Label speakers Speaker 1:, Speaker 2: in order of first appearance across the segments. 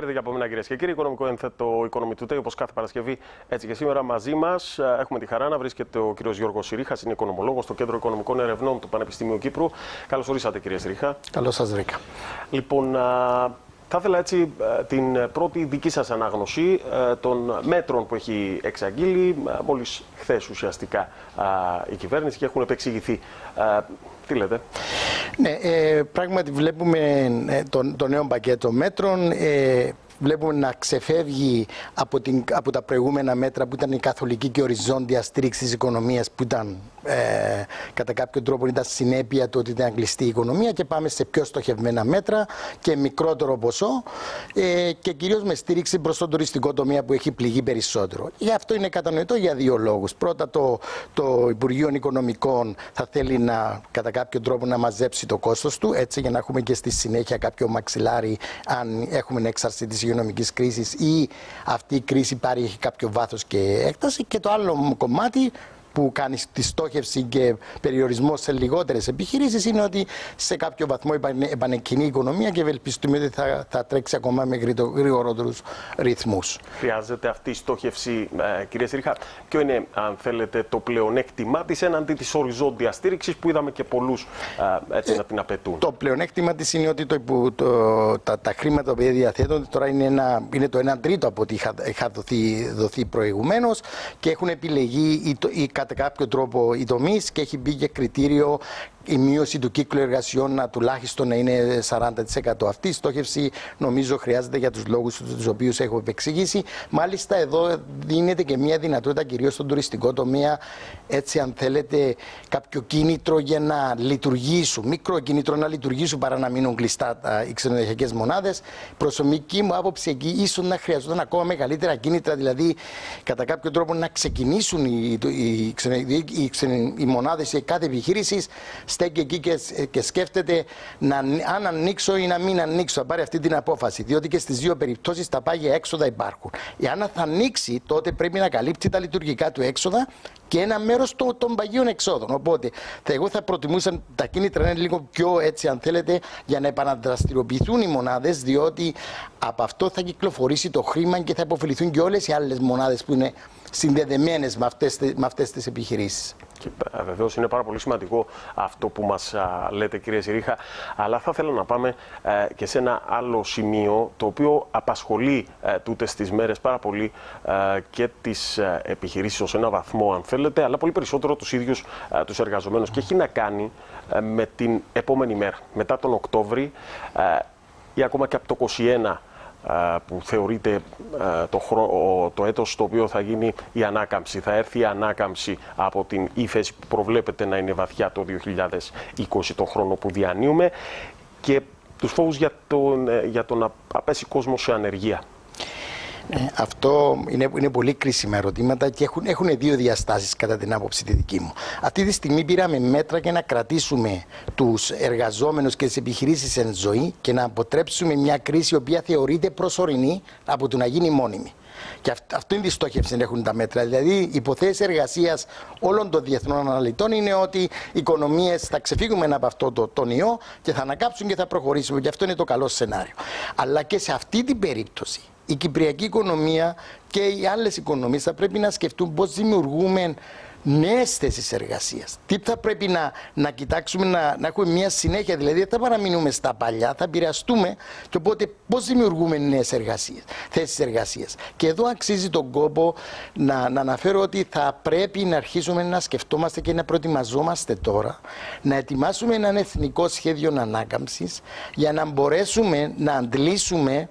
Speaker 1: Χαίρετε για από μένα κυρίες και κύριοι. Οικονομικό ένθετο Οικονομικού Today, όπως κάθε Παρασκευή, έτσι και σήμερα μαζί μας. Έχουμε τη χαρά να βρίσκεται ο κύριος Γιώργος Σιρίχας, είναι οικονομολόγος στο Κέντρο Οικονομικών Ερευνών του Πανεπιστημίου Κύπρου. Καλώς ορίσατε, κύριε Σιρίχα.
Speaker 2: Καλώς σας βρήκα.
Speaker 1: Λοιπόν, θα ήθελα έτσι την πρώτη δική σας ανάγνωση των μέτρων που έχει εξαγγείλει μόλις χθες ουσιαστικά η κυβέρνηση και έχουν επεξηγηθεί. Τι λέτε;
Speaker 2: Ναι, ε, πράγματι βλέπουμε ε, το, το νέο πακέτο μέτρων. Ε, βλέπουμε να ξεφεύγει από, την, από τα προηγούμενα μέτρα που ήταν η καθολική και οριζόντια στήριξης της οικονομίας που ήταν ε, κατά κάποιο τρόπο ήταν συνέπεια του ότι ήταν κλειστή η οικονομία και πάμε σε πιο στοχευμένα μέτρα και μικρότερο ποσό ε, και κυρίως με στήριξη προς τον τουριστικό τομέα που έχει πληγεί περισσότερο. Γι' αυτό είναι κατανοητό για δύο λόγους. Πρώτα το, το Υπουργείο Οικονομικών θα θέλει να κατά κάποιο τρόπο να μαζέψει το κόστος του έτσι για να έχουμε και στη συνέχεια κάποιο μαξιλάρι αν έχουμε έξαρση της υγειονομικής κρίσης ή αυτή η κρίση πάρει κάποιο βάθος και έκταση. Και το άλλο κομμάτι που κάνει τη στόχευση και περιορισμός σε λιγότερες επιχειρήσεις είναι ότι σε κάποιο βαθμό επανεκκινεί η οικονομία και ευελπιστούμε ότι θα, θα τρέξει ακόμα με γρηγορότερους ρυθμούς.
Speaker 1: Χρειάζεται αυτή η στόχευση, ε, κύριε Σιριχά. Ποιο είναι, αν θέλετε, το πλεονέκτημά της έναντι της οριζόντιας στήριξης που είδαμε και πολλούς ε, να την απαιτούν;
Speaker 2: Το πλεονέκτημα της είναι ότι το, το, τα, τα χρήματα που διαθέτονται τώρα είναι, ένα, είναι το 1 τρίτο από ό,τι είχα, είχα δοθεί, δοθεί προηγουμένως και έχουν επιλεγεί οι, οι κατά κάποιο τρόπο οι τομεί και έχει μπει και κριτήριο η μείωση του κύκλου εργασιών να τουλάχιστον να είναι 40%. Αυτή η στόχευση νομίζω χρειάζεται για τους λόγους τους οποίους έχω επεξηγήσει. Μάλιστα εδώ δίνεται και μια δυνατότητα κυρίως στον τουριστικό τομέα έτσι αν θέλετε κάποιο κίνητρο για να λειτουργήσουν, μικρό κίνητρο να λειτουργήσουν παρά να μείνουν κλειστά τα, οι ξενοδοχειακές μονάδες. Προσωπική μου άποψη εκεί ίσως να χρειαζόταν ακόμα μεγαλύτερα κίνητρα, δηλαδή κατά κάποιο τρόπο να ξεκινήσουν οι, οι, οι, οι, οι μονάδες σε κάθε επιχείρησης στέκει εκεί και, και σκέφτεται να, αν ανοίξω ή να μην ανοίξω. Θα πάρει αυτή την απόφαση. Διότι και στις δύο περιπτώσεις τα πάγια έξοδα υπάρχουν. Εάν θα ανοίξει, τότε πρέπει να καλύπτει τα λειτουργικά του έξοδα και ένα μέρος των, των παγίων εξόδων. Οπότε θα, εγώ θα προτιμούσα τα κίνητρα να είναι λίγο πιο έτσι, αν θέλετε, για να επαναδραστηριοποιηθούν οι μονάδες, διότι από αυτό θα κυκλοφορήσει το χρήμα και θα υποφεληθούν και όλες οι άλλες μονάδες που είναι συνδεδεμένες με αυτές τις επιχειρήσεις.
Speaker 1: Και βεβαίως είναι πάρα πολύ σημαντικό αυτό που μας λέτε, κύριε Σιρίχα. Αλλά θα ήθελα να πάμε ε, και σε ένα άλλο σημείο το οποίο απασχολεί ε, τούτες τις μέρες πάρα πολύ ε, και τις επιχειρήσεις ως ένα βαθμό, αν θέλετε, αλλά πολύ περισσότερο τους ίδιους τους εργαζομένους. Και έχει να κάνει με την επόμενη μέρα, μετά τον Οκτώβρη ή ακόμα και από το 21 που θεωρείται το, χρο... το έτος στο οποίο θα γίνει η ανάκαμψη. Θα έρθει η ανάκαμψη από την ύφεση που προβλέπεται να είναι βαθιά το 2020, το χρόνο που διανύουμε και τους φόβους για τον, ε, για τον να απέσει κόσμο σε ανεργία.
Speaker 2: Ε, αυτό είναι, είναι πολύ κρίσιμα ερωτήματα και έχουν, έχουν δύο διαστάσεις κατά την άποψη τη δική μου. Αυτή τη στιγμή πήραμε μέτρα για να κρατήσουμε τους εργαζόμενους και τις επιχειρήσεις εν ζωή και να αποτρέψουμε μια κρίση η οποία θεωρείται προσωρινή από το να γίνει μόνιμη. Και αυτό είναι η στόχευση να έχουν τα μέτρα. Δηλαδή, οι υποθέσεις εργασίας όλων των διεθνών αναλυτών είναι ότι οι οικονομίες θα ξεφύγουμε από αυτό το, τον ιό και θα ανακάψουν και θα προχωρήσουμε. Και αυτό είναι το καλό σενάριο. Αλλά και σε αυτή την περίπτωση η κυπριακή οικονομία και οι άλλες οικονομίες θα πρέπει να σκεφτούν πώς δημιουργούμε νέες θέσεις εργασίας. Τι θα πρέπει να, να κοιτάξουμε να, να έχουμε μια συνέχεια, δηλαδή δεν θα παραμείνουμε στα παλιά, θα επηρεαστούμε και οπότε πώς δημιουργούμε νέες θέσεις εργασίας. Και εδώ αξίζει τον κόπο να, να αναφέρω ότι θα πρέπει να αρχίσουμε να σκεφτόμαστε και να προετοιμαζόμαστε τώρα, να ετοιμάσουμε ένα εθνικό σχέδιο ανάκαμψης για να μπορέσουμε να αντλήσουμε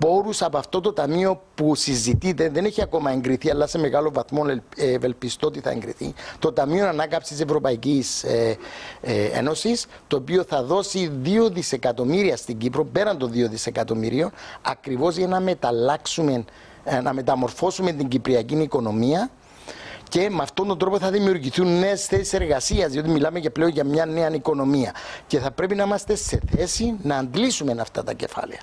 Speaker 2: πόρου από αυτό το ταμείο που συζητείται, δεν έχει ακόμα εγκριθεί, αλλά σε μεγάλο βαθμό ευελπιστώ ότι θα εγκριθεί. Το Ταμείο Ανάκαμψης Ευρωπαϊκής ε, ε, Ένωσης, το οποίο θα δώσει 2 δισεκατομμύρια στην Κύπρο, πέραν των 2 δισεκατομμυρίων, ακριβώς για να μεταλλάξουμε, ε, να μεταμορφώσουμε την κυπριακή οικονομία και με αυτόν τον τρόπο θα δημιουργηθούν νέες θέσεις εργασίας, διότι μιλάμε και πλέον για μια νέα οικονομία. Και θα πρέπει να είμαστε σε θέση να αντλήσουμε αυτά τα κεφάλαια.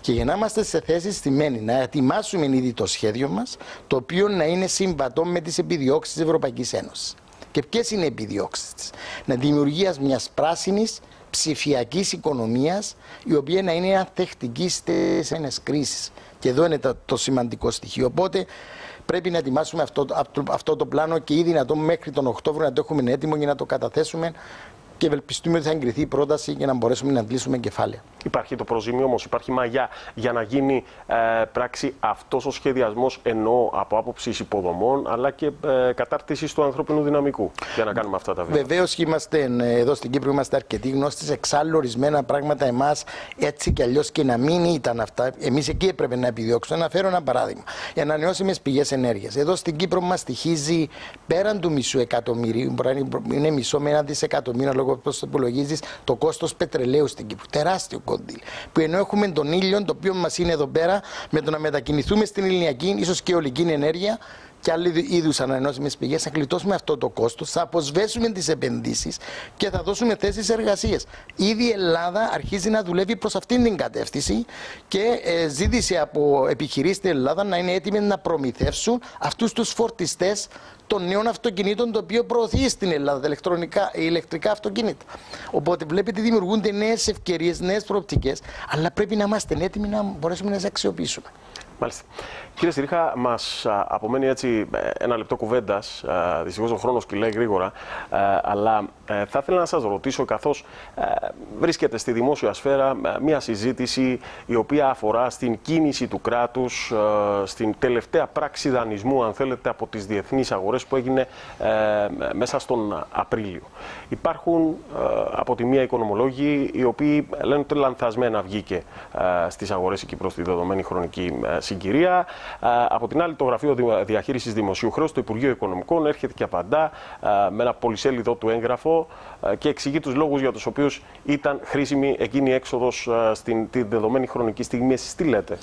Speaker 2: Και για να είμαστε σε θέση, σημαίνει να ετοιμάσουμε ήδη το σχέδιο μας, το οποίο να είναι συμβατό με τις επιδιώξεις της Ευρωπαϊκής Ένωσης. Και ποιες είναι οι επιδιώξεις της, Να δημιουργίας μιας πράσινης ψηφιακής οικονομίας, η οποία να είναι ανθεκτική στις κρίσεις. Και εδώ είναι το, το σημαντικό στοιχείο. Οπότε πρέπει να ετοιμάσουμε αυτό, αυτό, αυτό το πλάνο και ήδη να το μέχρι τον Οκτώβριο να το έχουμε έτοιμο για να το καταθέσουμε και ευελπιστούμε ότι θα εγκριθεί η πρόταση για να μπορέσουμε να αντλήσουμε κεφάλαια.
Speaker 1: Υπάρχει το προζήμιο όμως, υπάρχει μαγιά για να γίνει ε, πράξη αυτός ο σχεδιασμός ενώ από άποψης υποδομών αλλά και ε, κατάρτισης του ανθρώπινου δυναμικού για να κάνουμε αυτά τα βήματα.
Speaker 2: Βεβαίως είμαστε ε, εδώ στην Κύπρο, είμαστε αρκετοί γνώστες. Εξάλλου, ορισμένα πράγματα εμάς έτσι κι αλλιώς και να μην ήταν αυτά. Εμείς εκεί έπρεπε να επιδιώξουμε. Να φέρω ένα παράδειγμα. Οι ανανεώσιμες πηγές ενέργειας. Εδώ στην Κύπρο μας στοιχίζει πέραν του μισού εκατομμυρίου, είναι μισό με ένα δισεκατομμύριο λόγω πώς το υπολογίζεις, το κόστος πετρελαίου στην Κύπρο. Τεράστιο κονδύλι. Που ενώ έχουμε τον ήλιο, το οποίο μας είναι εδώ πέρα, με το να μετακινηθούμε στην ελληνική, ίσως και ολική ενέργεια, και άλλοι είδους ανανεώσιμες πηγές, θα γλιτώσουμε αυτό το κόστος, θα αποσβέσουμε τις επενδύσεις και θα δώσουμε θέσεις εργασίας. Ήδη η Ελλάδα αρχίζει να δουλεύει προς αυτήν την κατεύθυνση και ε, ζήτησε από επιχειρήσεις στην Ελλάδα να είναι έτοιμοι να προμηθεύσουν αυτούς τους φορτιστές των νέων αυτοκινήτων το οποίο προωθεί στην Ελλάδα, τα ηλεκτρονικά, ηλεκτρικά αυτοκίνητα. Οπότε βλέπετε δημιουργούνται νέες ευκαιρίες, νέες προοπτικές, αλλά πρέπει να είμαστε έτοιμοι να μπορέσουμε να τις αξιοποιήσουμε.
Speaker 1: Μάλιστα. Κύριε Στηρίχα, μας απομένει έτσι ε, ένα λεπτό κουβέντας. Δυστυχώς ο χρόνος κυλάει γρήγορα. Αλλά ε, θα ήθελα να σας ρωτήσω, καθώς ε, βρίσκεται στη δημόσια σφαίρα μια συζήτηση η οποία αφορά στην κίνηση του κράτους, στην τελευταία πράξη δανεισμού, αν θέλετε, από τις διεθνείς αγορές που έγινε μέσα στον Απρίλιο. Υπάρχουν από τη μία οικονομολόγοι οι οποίοι λένε ότι λανθασμένα βγήκε στις αγορές η Κύπρο στη δεδομένη χρονική συγκυρία. Από την άλλη, το Γραφείο Διαχείρισης Δημοσίου Χρέους, το Υπουργείο Οικονομικών, έρχεται και απαντά με ένα πολυσέλιδο του έγγραφο και εξηγεί τους λόγους για τους οποίους ήταν χρήσιμη εκείνη η έξοδος στην τη δεδομένη χρονική στιγμή. Εσείς τι λέτε;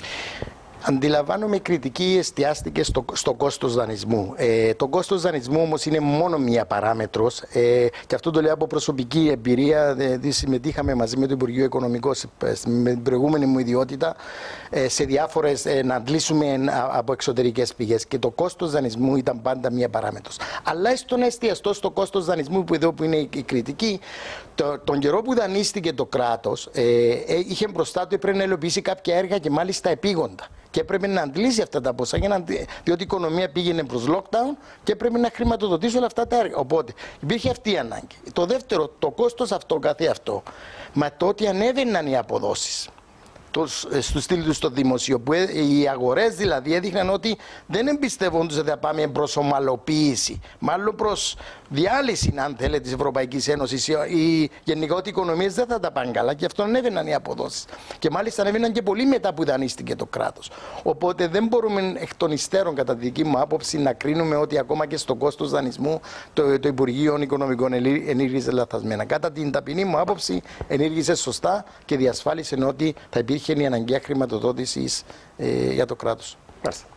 Speaker 2: Αντιλαμβάνομαι η κριτική εστιάστηκε στο, στο κόστος δανεισμού. Ε, το κόστος δανεισμού όμως είναι μόνο μία παράμετρος ε, και αυτό το λέω από προσωπική εμπειρία. Δηλαδή συμμετείχαμε μαζί με το Υπουργείο Οικονομικό με την προηγούμενη μου ιδιότητα ε, σε διάφορες ε, να αντλήσουμε από εξωτερικές πηγές και το κόστος δανεισμού ήταν πάντα μία παράμετρος. Αλλά έστω να εστιαστώ στο κόστος δανεισμού που εδώ που είναι η κριτική, το, τον καιρό που δανείστηκε το κράτος ε, ε, είχε μπροστά του έπρεπε να υλοποιήσει κάποια έργα και μάλιστα επίγοντα και έπρεπε να αντλήσει αυτά τα ποσά, για να, διότι η οικονομία πήγαινε προς lockdown και έπρεπε να χρηματοδοτήσει όλα αυτά τα έργα. Οπότε υπήρχε αυτή η ανάγκη. Το δεύτερο, το κόστος αυτό καθε αυτό, μα το ότι ανέβαιναν οι αποδόσεις στους στήλους στο δημοσίο. Που ε, οι αγορές δηλαδή έδειχναν ότι δεν εμπιστεύονται ότι θα πάμε προς ομαλοποίηση, μάλλον προς διάλυση, αν θέλετε, της Ευρωπαϊκής Ένωσης. Οι γενικότεροι οικονομίε δεν θα τα πάνε καλά και αυτό ανέβαιναν οι αποδόσεις. Και μάλιστα ανέβαιναν και πολύ μετά που δανείστηκε το κράτος. Οπότε δεν μπορούμε εκ των υστέρων, κατά τη δική μου άποψη, να κρίνουμε ότι ακόμα και στο κόστος δανεισμού το, το Υπουργείο Οικονομικών ενήργησε λαθασμένα. Κατά την ταπεινή μου άποψη, ενήργησε σωστά και διασφάλισε ότι θα υπήρχε η αναγκαία χρηματοδότησης ε, για το κράτος.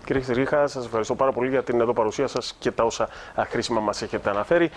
Speaker 1: Κύριε Χτυρίχα, σας ευχαριστώ πάρα πολύ για την εδώ παρουσία σας και τα όσα χρήσιμα μας έχετε αναφέρει.